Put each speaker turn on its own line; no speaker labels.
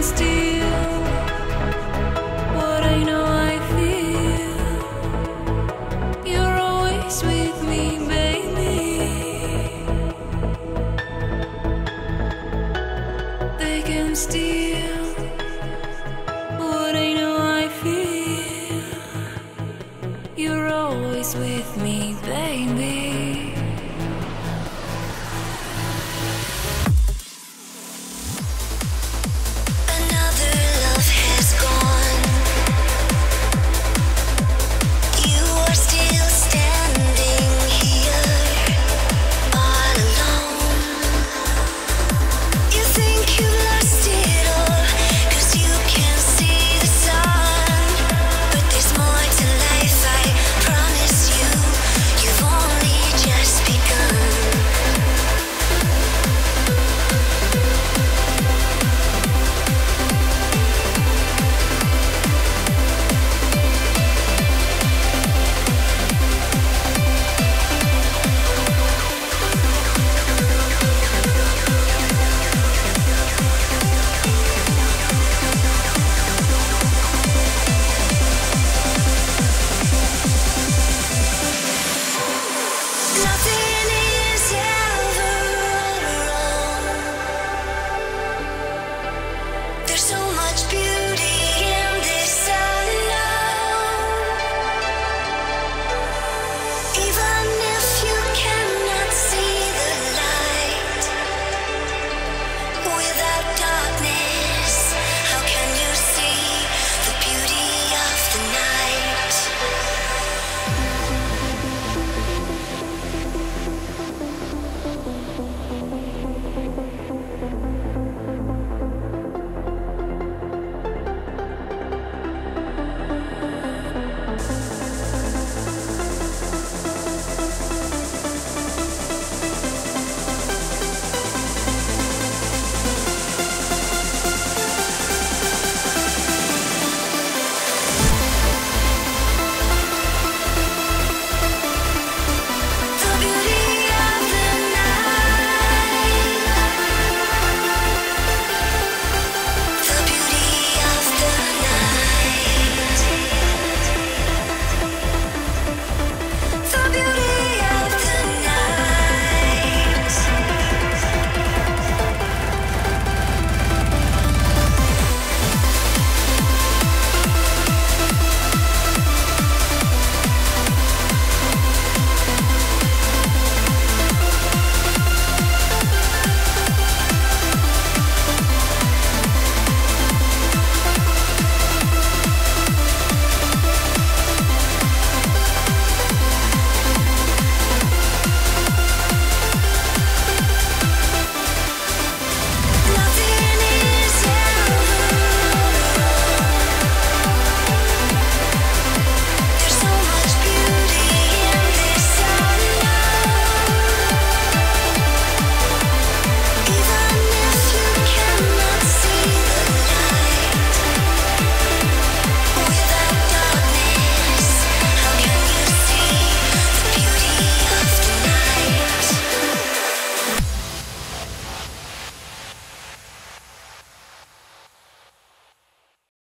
Still.